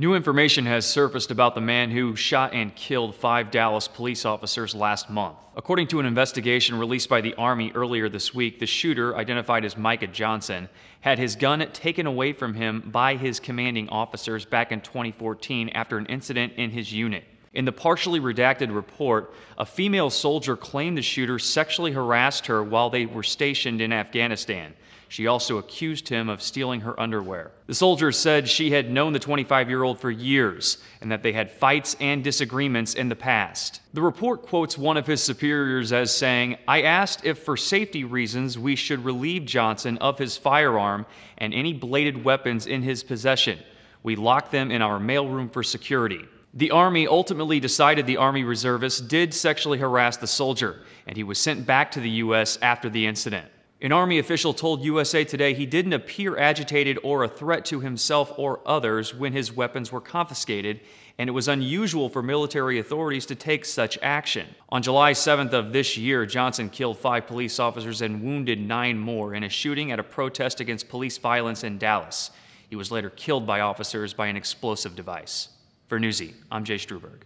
New information has surfaced about the man who shot and killed five Dallas police officers last month. According to an investigation released by the Army earlier this week, the shooter, identified as Micah Johnson, had his gun taken away from him by his commanding officers back in 2014 after an incident in his unit. In the partially redacted report, a female soldier claimed the shooter sexually harassed her while they were stationed in Afghanistan. She also accused him of stealing her underwear. The soldier said she had known the 25 year old for years and that they had fights and disagreements in the past. The report quotes one of his superiors as saying, I asked if for safety reasons we should relieve Johnson of his firearm and any bladed weapons in his possession. We locked them in our mailroom for security. The Army ultimately decided the Army reservist did sexually harass the soldier, and he was sent back to the U.S. after the incident. An Army official told USA Today he didn't appear agitated or a threat to himself or others when his weapons were confiscated, and it was unusual for military authorities to take such action. On July 7th of this year, Johnson killed five police officers and wounded nine more in a shooting at a protest against police violence in Dallas. He was later killed by officers by an explosive device. For Newsy, I'm Jay Strubberg.